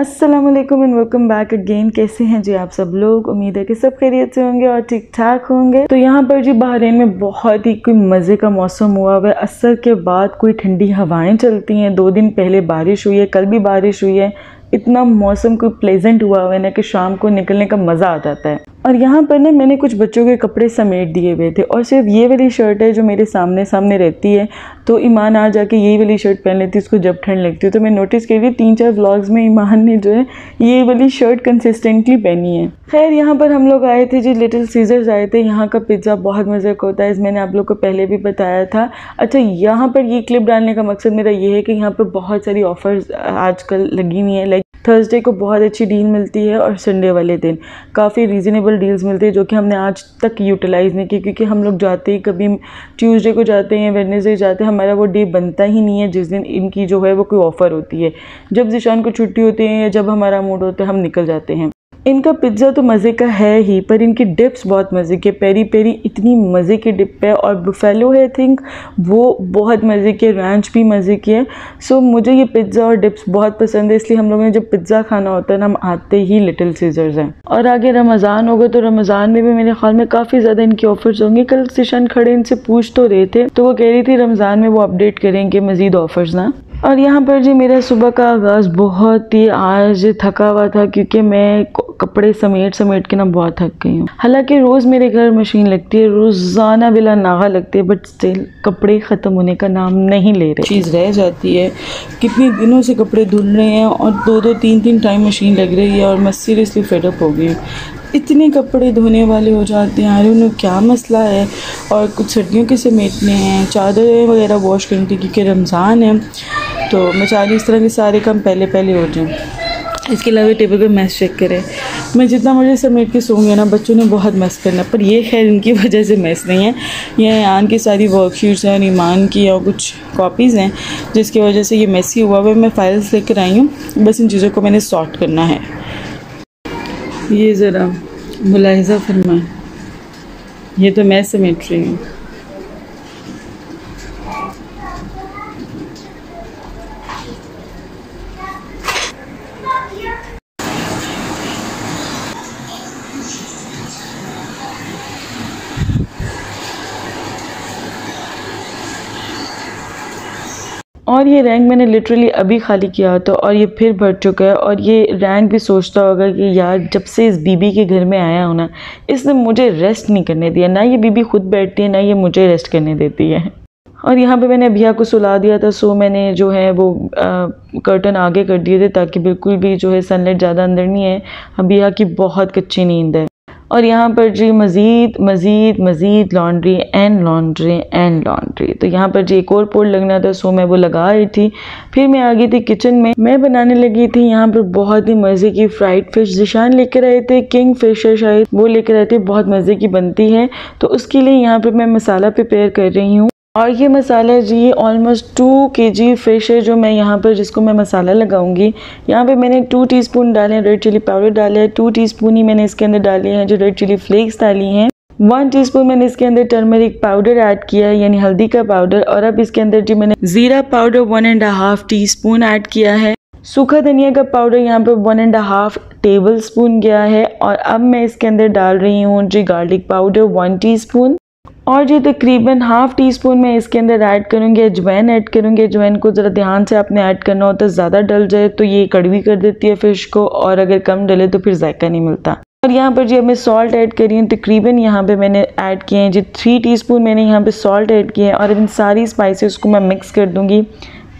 अस्सलाम वालेकुम and welcome back again कैसे हैं जी आप सब लोग? उम्मीद है कि सब खैरियत से होंगे और ठीक ठाक होंगे। तो यहाँ पर जी बहरीन में बहुत ही कोई मज़े का मौसम हुआ हुआ है। असर के बाद कोई ठंडी हवाएँ चलती हैं। दो दिन पहले बारिश हुई है, कल भी बारिश हुई है। इतना मौसम कोई प्लेजेंट हुआ हुआ है ना कि शाम को निकलने का मज़ा आ जाता है। और यहाँ पर ना मैंने कुछ बच्चों के कपड़े समेट दिए हुए थे। और सिर्फ़ ये वाली शर्ट है जो मेरे सामने सामने रहती है। तो ईमान आ जाके यही वाली शर्ट पहन लेती, उसको जब ठंड लगती है तो मैं नोटिस कर रही तीन चार ब्लॉग्स में ईमान ने जो है, ये वाली शर्ट कंसिस्टेंटली पहनी है। खैर, यहाँ पर हम लोग आए थे जी लिटिल सीजर्स आए थे, यहाँ का पिज़्ज़ा बहुत मज़े का होता है मैंने आप लोग को पहले भी बताया था। अच्छा यहाँ पर ये क्लिप डालने का मकसद मेरा ये है कि यहाँ पर बहुत सारी ऑफ़र्स आजकल लगी हुई हैं लाइक थर्सडे को बहुत अच्छी डील मिलती है और संडे वाले दिन। काफ़ी रीज़नेबल डील्स मिलती है जो कि हमने आज तक यूटिलाइज़ नहीं की, क्योंकि हम लोग जाते ही कभी ट्यूसडे को जाते हैं वेडनेसडे जाते हैं, हमारा वो डे बनता ही नहीं है, जिस दिन इनकी जो है वो कोई ऑफ़र होती है। जब जिशान को छुट्टी होती है या जब हमारा मूड होता है, हम निकल जाते हैं। इनका पिज़्ज़ा तो मज़े का है ही पर इनकी डिप्स बहुत मज़े के पेरी पेरी इतनी मज़े की डिप है और बुफेलो है आई थिंक वो बहुत मज़े के रैंच भी मज़े की है। सो so, मुझे ये पिज़्ज़ा और डिप्स बहुत पसंद है इसलिए हम लोगों ने जब पिज़्ज़ा खाना होता है ना हम आते ही लिटिल सीजर्स हैं। और आगे रमज़ान होगा तो रमज़ान में भी मेरे ख्याल में काफ़ी ज़्यादा इनकी ऑफ़र्स होंगे। कल सिशन खड़े इनसे पूछ तो रहे थे तो वो कह रही थी रमज़ान में वो अपडेट करेंगे मज़ीद ऑफ़र्स ना। और यहाँ पर जी मेरा सुबह का आगाज़ बहुत ही आज थका हुआ था क्योंकि मैं कपड़े समेट समेट के ना बहुत थक गई हूँ। हालाँकि रोज़ मेरे घर मशीन लगती है, रोज़ाना बिला नागा लगती है बट स्टिल कपड़े ख़त्म होने का नाम नहीं ले रहे। चीज़ रह जाती है। कितने दिनों से कपड़े धुल रहे हैं और दो दो तीन तीन टाइम मशीन लग रही है और मैं सीरियसली फेडअप हो गई इतने कपड़े धोने वाले हो जाते हैं, अरे उन्हें क्या मसला है? और कुछ सर्दियों के समेटने हैं, चादरें वगैरह वॉश करनी थी क्योंकि रमज़ान है तो मैं चाह रही इस तरह के सारे काम पहले पहले हो जाएँ। इसके अलावा टेबल पे मैस चेक करें। मैं जितना मुझे समेट के सोऊँगी ना, बच्चों ने बहुत मैस करना पर ये खैर इनकी वजह से मैस नहीं है। ये आन की सारी वर्कशीट्स हैं, और ईमान की और कुछ कॉपीज़ हैं, जिसकी वजह से ये मैसी हुआ हुआ मैं फ़ाइल्स लेकर आई हूँ, बस इन चीज़ों को मैंने सॉर्ट करना है। ये ज़रा मुलाहजा फरमाए। ये तो मैं समेट रही हूँ। और ये रैंक मैंने लिटरली अभी खाली किया था और ये फिर भर चुका है और ये रैंक भी सोचता होगा कि यार जब से इस बीबी के घर में आया हूँ ना, इसने मुझे रेस्ट नहीं करने दिया। ना ये बीबी खुद बैठती है, ना ये मुझे रेस्ट करने देती है। और यहाँ पे मैंने अभिया को सुला दिया था सो मैंने जो है वो कर्टन आगे कर दिए थे ताकि बिल्कुल भी जो है सनलाइट ज़्यादा अंदर नहीं है अभिया की बहुत कच्ची नींद है। और यहाँ पर जी मज़ीद मज़ीद मज़ीद laundry and laundry and laundry. तो यहाँ पर जी एक और पोल लगना था, सो मैं वो लगा रही थी। फिर मैं आ गई थी किचन में। मैं बनाने लगी थी यहाँ पर बहुत ही मज़े की फ्राइड फ़िश जिशान लेकर आए थे, किंग फ़िश है शायद वो लेकर आए थे, बहुत मज़े की बनती है। तो उसके लिए यहाँ पर मैं मसाला प्रिपेयर कर रही हूँ। और ये मसाला जी ऑलमोस्ट टू के जी फ़िश है जो मैं यहाँ पर जिसको मैं मसाला लगाऊँगी। यहाँ पे मैंने टू टीस्पून डाले हैं रेड चिली पाउडर डाले हैं। टू टीस्पून ही मैंने इसके अंदर डाले हैं जो रेड चिली फ्लेक्स डाली हैं। वन टीस्पून मैंने इसके अंदर टर्मरिक पाउडर ऐड किया है, यानी हल्दी का पाउडर और अब इसके अंदर जी मैंने ज़ीरा powder one and half teaspoon किया है। सूखा धनिया का पाउडर यहाँ पे one and half tablespoon गया है। और अब मैं इसके अंदर डाल रही हूँ जी गार्लिक पाउडर वन टीस्पून और जो तकरीबन हाफ़ टी स्पून मैं इसके अंदर ऐड करूँगी, अजवैन ऐड करूँगी। अजवैन को ज़रा ध्यान से आपने ऐड करना होता है ज़्यादा डल जाए तो ये कड़वी कर देती है फ़िश को, और अगर कम डले तो फिर जायका नहीं मिलता। और यहाँ पर जी मैं सॉल्ट ऐड करी हूँ, तकरीबन यहाँ पे मैंने ऐड किए हैं जी थ्री टीस्पून मैंने यहाँ पे सॉल्ट ऐड किए हैं, और इन सारी स्पाइसेस को मैं मिक्स कर दूँगी।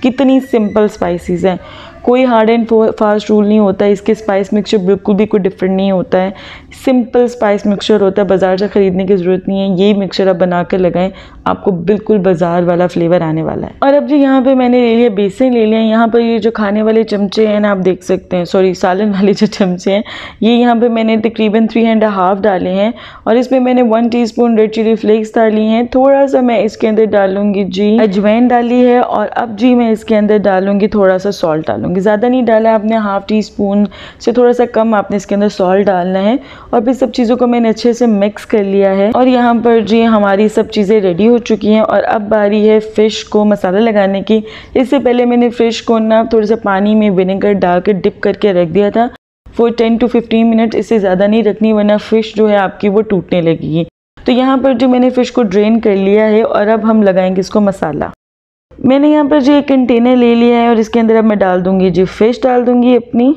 कितनी सिंपल स्पाइसेस हैं। कोई हार्ड एंड फास्ट रूल नहीं होता, इसके स्पाइस मिक्सचर बिल्कुल भी कोई डिफरेंट नहीं होता है। सिंपल स्पाइस मिक्सचर होता है, बाज़ार से ख़रीदने की ज़रूरत नहीं है। यही मिक्सचर आप बना कर लगाएँ, आपको बिल्कुल बाज़ार वाला फ्लेवर आने वाला है। और अब जी यहाँ पे मैंने ले लिया, बेसन ले लिया। यहाँ पर ये जो खाने वाले चमचे हैं ना, आप देख सकते हैं, सॉरी, सालन वाले जो चमचे हैं, ये यहाँ पर मैंने तकरीबन थ्री एंड हाफ़ डाले हैं। और इसमें मैंने one teaspoon red chilli flakes डाली हैं। थोड़ा सा मैं इसके अंदर डालूँगी जी अजवैन डाली है। और अब जी मैं इसके अंदर डालूँगी थोड़ा सा सॉल्ट डालूँगी। ज़्यादा नहीं डाला, आपने हाफ़ टी स्पून से थोड़ा सा कम आपने इसके अंदर सॉल्ट डालना है। और फिर सब चीज़ों को मैंने अच्छे से मिक्स कर लिया है। और यहाँ पर जी हमारी सब चीज़ें रेडी हो चुकी हैं और अब बारी है फ़िश को मसाला लगाने की। इससे पहले मैंने फ़िश को ना थोड़ा सा पानी में विनेगर डाल के डिप करके रख दिया था। For ten to fifteen minute इससे ज़्यादा नहीं रखनी, वरना फ़िश जो है आपकी वो टूटने लगेगी। तो यहाँ पर जो मैंने फ़िश को ड्रेन कर लिया है और अब हम लगाएँगे इसको मसाला। मैंने यहाँ पर जो एक कंटेनर ले लिया है और इसके अंदर अब मैं डाल दूँगी जी फ़िश डाल दूँगी अपनी।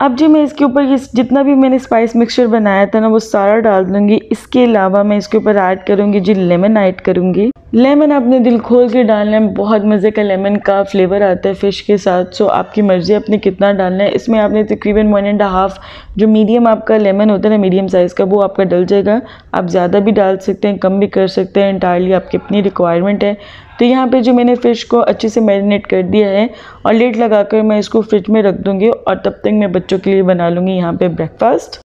अब जी मैं इसके ऊपर जितना भी मैंने स्पाइस मिक्सचर बनाया था ना, वो सारा डाल दूँगी। इसके अलावा मैं इसके ऊपर ऐड करूँगी जी लेमन ऐड करूँगी। लेमन आपने दिल खोल के डालना है, बहुत मज़े का लेमन का फ्लेवर आता है फ़िश के साथ। सो आपकी मर्ज़ी आपने कितना डालना है। इसमें आपने तकरीबन वन एंड हाफ़ जो मीडियम आपका लेमन होता है ना मीडियम साइज़ का, वो आपका डल जाएगा। आप ज़्यादा भी डाल सकते हैं, कम भी कर सकते हैं इंटायरली आपकी अपनी रिक्वायरमेंट है। तो यहाँ पे जो मैंने फ़िश को अच्छे से मैरिनेट कर दिया है और लेट लगाकर मैं इसको फ्रिज में रख दूँगी और तब तक मैं बच्चों के लिए बना लूँगी यहाँ पे ब्रेकफास्ट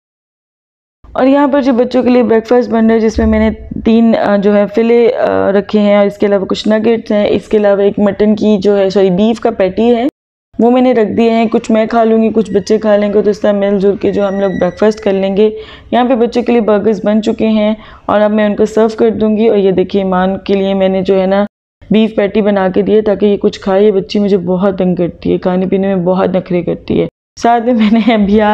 और यहाँ पर जो बच्चों के लिए ब्रेकफास्ट बन रहा है, जिसमें मैंने तीन जो है फिले रखे हैं और इसके अलावा कुछ नगेट्स हैं, इसके अलावा एक मटन की जो है सॉरी बीफ का पैटी है, वो मैंने रख दिए हैं। कुछ मैं खा लूँगी, कुछ बच्चे खा लेंगे तो इस तरह मिलजुल के जो हम लोग ब्रेकफास्ट कर लेंगे। यहाँ पे बच्चों के लिए बर्गर्स बन चुके हैं और अब मैं उनको सर्व कर दूँगी और ये देखिए ईमान के लिए मैंने जो है ना बीफ पैटी बना के दिए ताकि ये कुछ खाए। ये बच्ची मुझे बहुत तंग करती है। खाने पीने में बहुत नखरे करती है। साथ में मैंने अभिया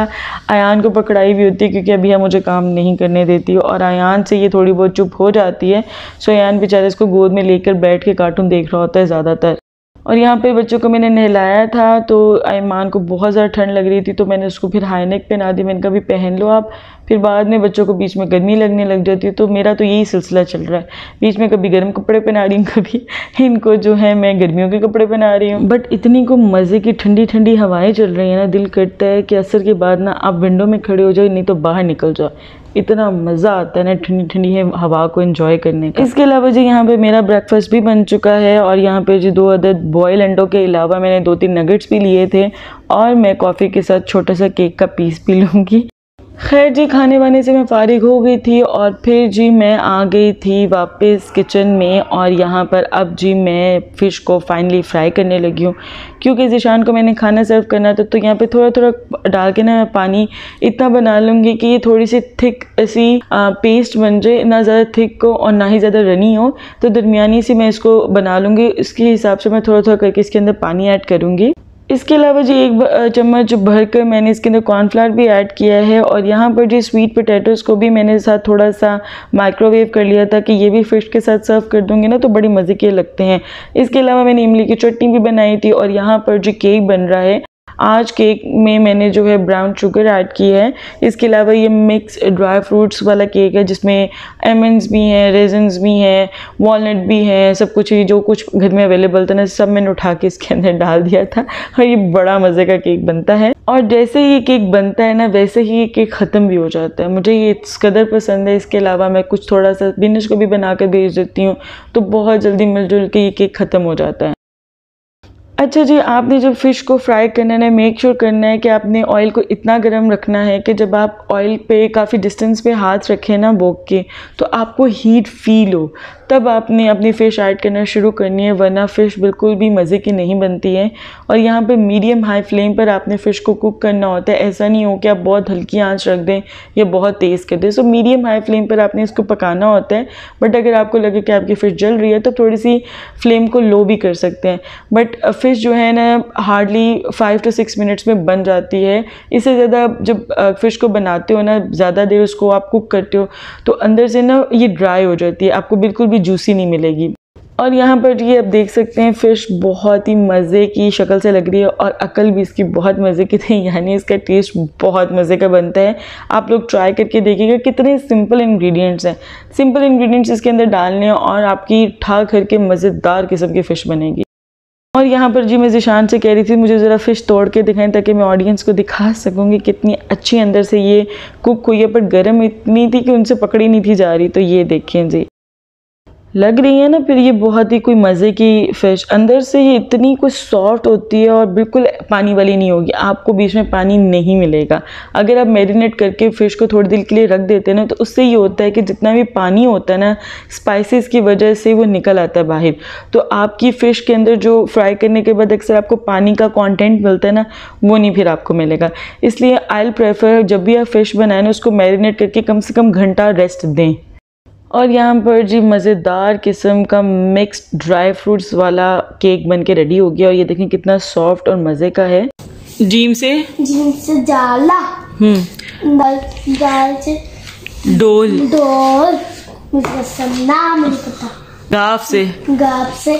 आयान को पकड़ाई भी होती है क्योंकि अभिया मुझे काम नहीं करने देती और आयान से ये थोड़ी बहुत चुप हो जाती है। सो आयान बेचारे इसको गोद में लेकर बैठ के कार्टून देख रहा होता है ज़्यादातर। और यहाँ पे बच्चों को मैंने नहलाया था तो आयमान को बहुत ज़्यादा ठंड लग रही थी तो मैंने उसको फिर हाईनेक पहना दी। मैंने कहा भी पहन लो आप। फिर बाद में बच्चों को बीच में गर्मी लगने लग जाती है तो मेरा तो यही सिलसिला चल रहा है। बीच में कभी गर्म कपड़े पहना रही हूँ, कभी इनको जो है मैं गर्मियों के कपड़े पहना रही हूँ। बट इतनी को मज़े की ठंडी ठंडी हवाएँ चल रही हैं ना, दिल करता है कि असर के बाद ना आप विंडो में खड़े हो जाए नहीं तो बाहर निकल जाओ। इतना मज़ा आता है ना ठंडी ठंडी है हवा को एंजॉय करने का। इसके अलावा जी यहाँ पे मेरा ब्रेकफास्ट भी बन चुका है और यहाँ पे जी दो अदद बॉयल अंडों के अलावा मैंने दो तीन नगेट्स भी लिए थे और मैं कॉफ़ी के साथ छोटा सा केक का पीस भी लूँगी। खैर जी, खाने वाने से मैं फारिग हो गई थी और फिर जी मैं आ गई थी वापस किचन में और यहाँ पर अब जी मैं फ़िश को फाइनली फ्राई करने लगी हूँ। क्योंकि जिशान को मैंने खाना सर्व करना था तो यहाँ पे थोड़ा थोड़ा डाल के ना मैं पानी इतना बना लूँगी कि ये थोड़ी सी थिक ऐसी पेस्ट बन जाए, ना ज़्यादा थिक हो और ना ही ज़्यादा रनी हो। तो दरमिया सी मैं इसको बना लूँगी इसके हिसाब से मैं थोड़ा थोड़ा करके इसके अंदर पानी ऐड करूँगी। इसके अलावा जी एक चम्मच भर कर मैंने इसके अंदर कॉर्नफ्लावर भी ऐड किया है और यहाँ पर जो स्वीट पोटैटोज़ को भी मैंने साथ थोड़ा सा माइक्रोवेव कर लिया था कि ये भी फ़िश के साथ सर्व कर दूँगी ना तो बड़े मज़े के लगते हैं। इसके अलावा मैंने इमली की चटनी भी बनाई थी और यहाँ पर जो केक बन रहा है। आज केक में मैंने जो है ब्राउन शुगर ऐड की है। इसके अलावा ये मिक्स ड्राई फ्रूट्स वाला केक है, जिसमें एमंड्स भी हैं रेजन्स भी हैं वॉलट भी हैं, सब कुछ जो कुछ घर में अवेलेबल था ना, सब मैंने उठा के इसके अंदर डाल दिया था और ये बड़ा मज़े का केक बनता है। और जैसे ही ये केक बनता है ना, वैसे ही ये केक ख़त्म भी हो जाता है। मुझे ये इस कदर पसंद है। इसके अलावा मैं कुछ थोड़ा सा बिनश को भी बना कर भेज देती हूँ तो बहुत जल्दी मिलजुल के ये केक ख़त्म हो जाता है। अच्छा जी, आपने जब फ़िश को फ्राई करना है मेक श्योर sure करना है कि आपने ऑयल को इतना गर्म रखना है कि जब आप ऑयल पे काफ़ी डिस्टेंस पे हाथ रखें ना बोक के तो आपको हीट फील हो। तब आपने अपनी फ़िश ऐड करना शुरू करनी है, वरना फ़िश बिल्कुल भी मज़े की नहीं बनती है। और यहाँ पे मीडियम हाई फ्लेम पर आपने फ़िश को कुक करना होता है। ऐसा नहीं हो कि आप बहुत हल्की आँच रख दें या बहुत तेज़ कर दें। सो मीडियम हाई फ्लेम पर आपने इसको पकाना होता है। बट अगर आपको लगे कि आपकी फ़िश जल रही है तो थोड़ी सी फ्लेम को लो भी कर सकते हैं। बट फ़िश जो है ना hardly five to six minutes में बन जाती है। इससे ज़्यादा जब फ़िश को बनाते हो ना, ज़्यादा देर उसको आप कुक करते हो तो अंदर से ना ये ड्राई हो जाती है। आपको बिल्कुल भी जूसी नहीं मिलेगी। और यहाँ पर ये आप देख सकते हैं फ़िश बहुत ही मज़े की शक्ल से लग रही है और अकल भी इसकी बहुत मज़े की थी, यानी इसका टेस्ट बहुत मज़े का बनता है। आप लोग ट्राई करके देखिएगा कितने सिंपल इंग्रेडिएंट्स हैं। सिंपल इंग्रेडिएंट्स इसके अंदर डालने हैं और आपकी ठा कर के मज़ेदार किस्म की फ़िश बनेगी। और यहाँ पर जी मैं जिशान से कह रही थी, मुझे ज़रा फ़िश तोड़ के दिखाएँ ताकि मैं ऑडियंस को दिखा सकूँगी कितनी अच्छी अंदर से ये कुक हुई है, पर गर्म इतनी थी कि उनसे पकड़ी नहीं थी जा रही। तो ये देखें जी। लग रही है ना, फिर ये बहुत ही कोई मज़े की फ़िश अंदर से ये इतनी कुछ सॉफ्ट होती है और बिल्कुल पानी वाली नहीं होगी। आपको बीच में पानी नहीं मिलेगा। अगर आप मैरिनेट करके फ़िश को थोड़ी देर के लिए रख देते हैं ना तो उससे ये होता है कि जितना भी पानी होता है ना स्पाइसेस की वजह से वो निकल आता है बाहर। तो आपकी फ़िश के अंदर जो फ्राई करने के बाद अक्सर आपको पानी का कॉन्टेंट मिलता है ना, वो नहीं फिर आपको मिलेगा। इसलिए आई प्रेफर जब भी आप फ़िश बनाए ना, उसको मैरिनेट करके कम से कम घंटा रेस्ट दें। और यहाँ पर जी मज़ेदार किस्म का मिक्स्ड ड्राई फ्रूट्स वाला केक बन के रेडी हो गया और ये देखें कितना सॉफ्ट और मज़े का है। जीम से? जीम से जाला। हम्म। दाल से डोल। डोल। मुझे नाम नहीं पता। गाफ से। गाप से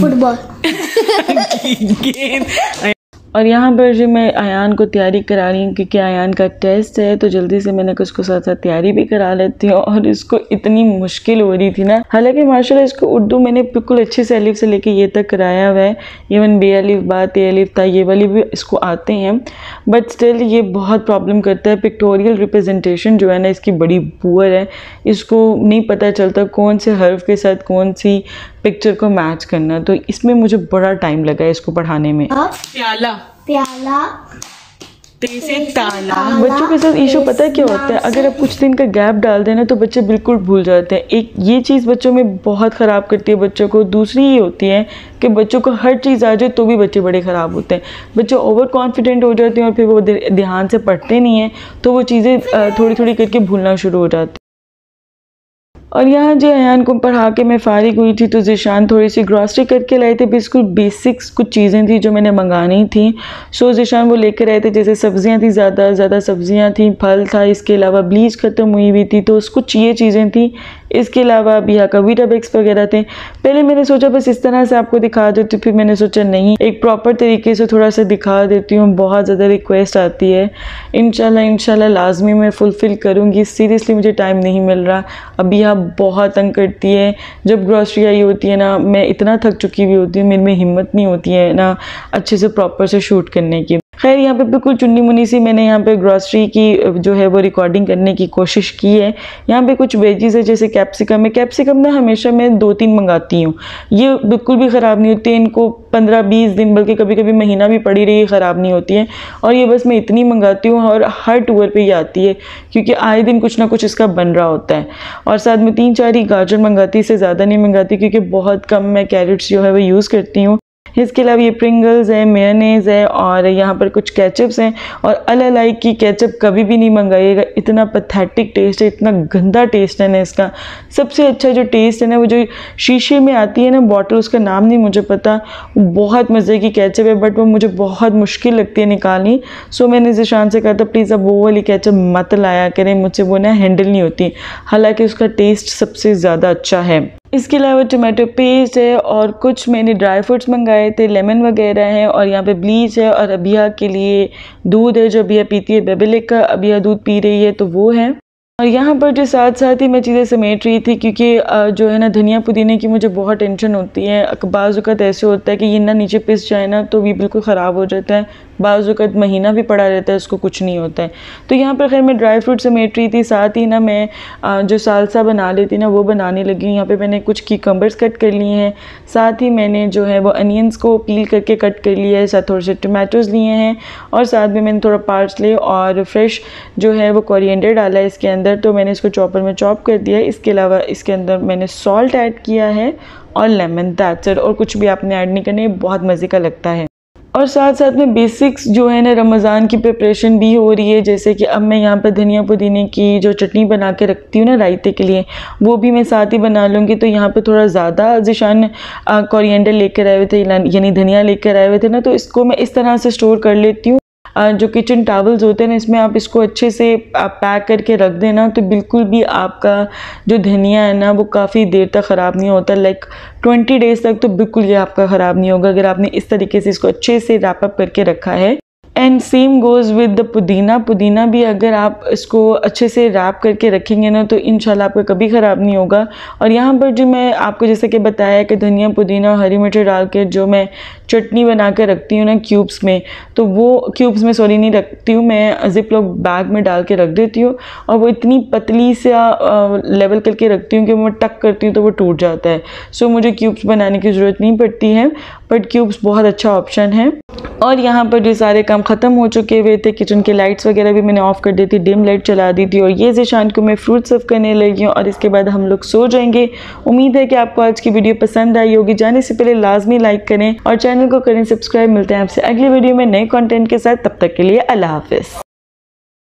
फुटबॉल। गेंद। और यहाँ पर जो मैं आयान को तैयारी करा रही हूँ, क्योंकि आयान का टेस्ट है तो जल्दी से मैंने उसको साथ साथ तैयारी भी करा लेती हूँ और इसको इतनी मुश्किल हो रही थी ना। हालाँकि माशाल्लाह इसको उर्दू मैंने बिल्कुल अच्छे से अलिफ से लेके ये तक कराया हुआ है। इवन बे अलिफ बात ए अलिफ था ये वाली भी इसको आते हैं। बट स्टिल ये बहुत प्रॉब्लम करता है। पिक्टोरियल रिप्रेजेंटेशन जो है ना, इसकी बड़ी पुअर है। इसको नहीं पता चलता कौन से हर्फ के साथ कौन सी पिक्चर को मैच करना तो इसमें मुझे बड़ा टाइम लगा इसको पढ़ाने में। प्याला। प्याला। ताला। बच्चों के साथ इशू पता है क्या होता है? अगर आप कुछ दिन का गैप डाल देना तो बच्चे बिल्कुल भूल जाते हैं। एक ये चीज़ बच्चों में बहुत ख़राब करती है बच्चों को। दूसरी ये होती है कि बच्चों को हर चीज़ आ जाए तो भी बच्चे बड़े ख़राब होते हैं। बच्चे ओवर कॉन्फिडेंट हो जाते हैं और फिर वो ध्यान से पढ़ते नहीं हैं तो वो चीज़ें थोड़ी थोड़ी करके भूलना शुरू हो जाती और यहाँ जो अयान को पढ़ा के मैं फारिग हुई थी तो जिशान थोड़ी सी ग्रॉसरी करके लाए थे बिल्कुल बेसिक्स कुछ चीज़ें थी जो मैंने मंगानी थी। सो जिशान वो लेकर आए थे, जैसे सब्ज़ियाँ थी, ज़्यादा ज़्यादा सब्ज़ियाँ थी, फल था, इसके अलावा ब्लीच ख़त्म हुई हुई थी तो कुछ ये चीज़ें थी इसके अलावा अभी यहाँ का वीटाबेक्स वगैरह थे पहले मैंने सोचा बस इस तरह से आपको दिखा देती हूँ, फिर मैंने सोचा नहीं। एक प्रॉपर तरीके से थोड़ा सा दिखा देती हूँ, बहुत ज़्यादा रिक्वेस्ट आती है। इनशाला इनशाला लाजमी मैं फुलफ़िल करूँगी। सीरियसली मुझे टाइम नहीं मिल रहा। अभी यहाँ बहुत तंग करती है। जब ग्रॉसरी आई होती है ना, मैं इतना थक चुकी हुई होती हूँ, मेरे में हिम्मत नहीं होती है ना अच्छे से प्रॉपर से शूट करने की। खैर, यहाँ पे बिल्कुल चुन्नी मुन्नी सी मैंने यहाँ पे ग्रॉसरी की जो है वो रिकॉर्डिंग करने की कोशिश की है। यहाँ पे कुछ वेजीज है, जैसे कैप्सिकम है। कैप्सिकम ना हमेशा मैं दो तीन मंगाती हूँ। ये बिल्कुल भी ख़राब नहीं होती है। इनको पंद्रह बीस दिन, बल्कि कभी कभी महीना भी पड़ी रही, ख़राब नहीं होती है। और ये बस मैं इतनी मंगाती हूँ और हर टूर पर ये आती है, क्योंकि आए दिन कुछ ना कुछ इसका बन रहा होता है। और साथ में तीन चार ही गाजर मंगाती, इससे ज़्यादा नहीं मंगाती, क्योंकि बहुत कम मैं कैरेट्स जो है वो यूज़ करती हूँ। इसके अलावा ये प्रिंगल्स है मेयनेज़ है और यहाँ पर कुछ कैचअप्स हैं और अलाई की कैचअप कभी भी नहीं मंगाइएगा। इतना पथेटिक टेस्ट है, इतना गंदा टेस्ट है ना इसका। सबसे अच्छा जो टेस्ट है ना, वो जो शीशे में आती है ना बॉटल उसका नाम नहीं मुझे पता। बहुत मज़े की कैचअप है बट वो मुझे बहुत मुश्किल लगती है निकालनी। सो मैंने जिशान से कहा था, प्लीज़ अब वो वाली कैचअप मत लाया करें, मुझसे वो ना हैंडल नहीं होती। हालाँकि उसका टेस्ट सबसे ज़्यादा अच्छा है। इसके अलावा टोमेटो पेस्ट है और कुछ मैंने ड्राई फ्रूट्स मंगाए थे लेमन वगैरह हैं और यहाँ पे ब्लीच है और अभिया के लिए दूध है जो अभिया पीती है बेबेलिक का अभिया दूध पी रही है तो वो है। और यहाँ पर जो साथ साथ ही मैं चीज़ें समेट रही थी क्योंकि जो है ना, धनिया पुदीने की मुझे बहुत टेंशन होती है। बाज़त ऐसे होता है कि ये ना नीचे पिस जाए ना तो भी बिल्कुल ख़राब हो जाता है। बाज़त महीना भी पड़ा रहता है, उसको कुछ नहीं होता है। तो यहाँ पर खैर मैं ड्राई फ्रूट समेट रही थी, साथ ही ना मैं जो सालसा बना लेती ना, वो बनाने लगी। यहाँ पर मैंने कुछ की कम्बर्स कट कर लिए हैं। साथ ही मैंने जो है, वो अनियंस को पील करके कट कर लिया है, साथ थोड़े से टमाटोज़ लिए हैं। और साथ में मैंने थोड़ा पार्सले और फ्रेश जो है, वो कोरिएंडर डाला है इसके अंदर। तो मैंने इसको चॉपर में चॉप कर दिया है। इसके अलावा इसके अंदर मैंने सॉल्ट ऐड किया है और लेमन दैट्स और कुछ भी आपने ऐड नहीं करनी बहुत मज़े का लगता है। और साथ साथ में बेसिक्स जो है ना, रमज़ान की प्रिपरेशन भी हो रही है। जैसे कि अब मैं यहाँ पर धनिया पुदीने की जो चटनी बना के रखती हूँ ना, रायते के लिए, वो भी मैं साथ ही बना लूँगी। तो यहाँ पर थोड़ा ज़्यादा जिशान कोरिएंडर लेकर आए हुए थे, यानी धनिया लेकर आए हुए थे ना तो इसको मैं इस तरह से स्टोर कर लेती हूँ। जो किचन टावल्स होते हैं ना, इसमें आप इसको अच्छे से पैक करके रख देना तो बिल्कुल भी आपका जो धनिया है ना, वो काफ़ी देर तक ख़राब नहीं होता। लाइक ट्वेंटी डेज़ तक तो बिल्कुल ये आपका ख़राब नहीं होगा। अगर आपने इस तरीके से इसको अच्छे से रैपअप करके रखा है and same goes with the pudina पुदीना भी अगर आप इसको अच्छे से रैप करके रखेंगे ना तो इन आपका कभी ख़राब नहीं होगा। और यहाँ पर जो मैं आपको जैसे कि बताया कि धनिया, पुदीना और हरी मिर्च डाल के जो मैं चटनी बना के रखती हूँ ना क्यूब्स में तो वो क्यूब्स में सॉरी नहीं रखती हूँ, मैं जिप लोग बैग में डाल के रख देती हूँ। और वो इतनी पतली सा लेवल करके रखती हूँ कि मैं टक करती हूँ तो वो टूट जाता है। सो मुझे क्यूब्स बनाने की ज़रूरत नहीं पड़ती है बट क्यूब्स बहुत अच्छा ऑप्शन है। और यहाँ पर जो सारे काम ख़त्म हो चुके हुए थे। किचन के लाइट्स वगैरह भी मैंने ऑफ़ कर दी थी डिम लाइट चला दी थी और ये जिशान को मैं फ्रूट सर्व करने लगी हूँ और इसके बाद हम लोग सो जाएँगे। उम्मीद है कि आपको आज की वीडियो पसंद आई होगी। जाने से पहले लाजमी लाइक करें और चैनल को करें सब्सक्राइब मिलते हैं आपसे अगली वीडियो में नए कॉन्टेंट के साथ। तब तक के लिए अल्लाह हाफिज़।